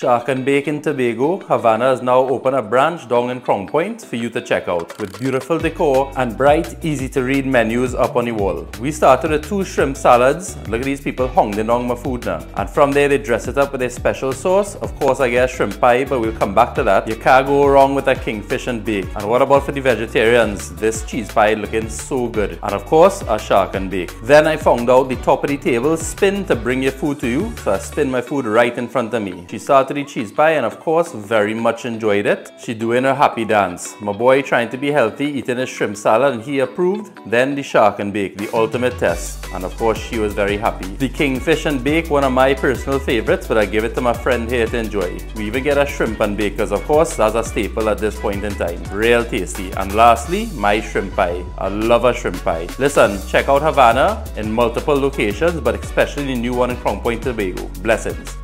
Shark and Bake in Tobago, Havana has now opened a branch down in Crown Point for you to check out with beautiful decor and bright, easy to read menus up on the wall. We started with two shrimp salads. Look at these people hounding down my food now. And from there they dress it up with a special sauce. Of course I get shrimp pie, but we'll come back to that. You can't go wrong with a kingfish and bake. And what about for the vegetarians? This cheese pie looking so good. And of course, a shark and bake. Then I found out the top of the table spin to bring your food to you. So I spin my food right in front of me. She started the cheese pie and of course very much enjoyed it. She doing her happy dance. My boy trying to be healthy, eating a shrimp salad and he approved. Then the shark and bake, the ultimate test. And of course she was very happy. The kingfish and bake, one of my personal favorites, but I give it to my friend here to enjoy. We even get a shrimp and bake because of course that's a staple at this point in time. Real tasty. And lastly, my shrimp pie. I love a shrimp pie. Listen, check out Havana in multiple locations, but especially the new one in Crown Point, Tobago. Blessings.